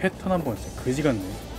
패턴 한번 진짜 그지 같네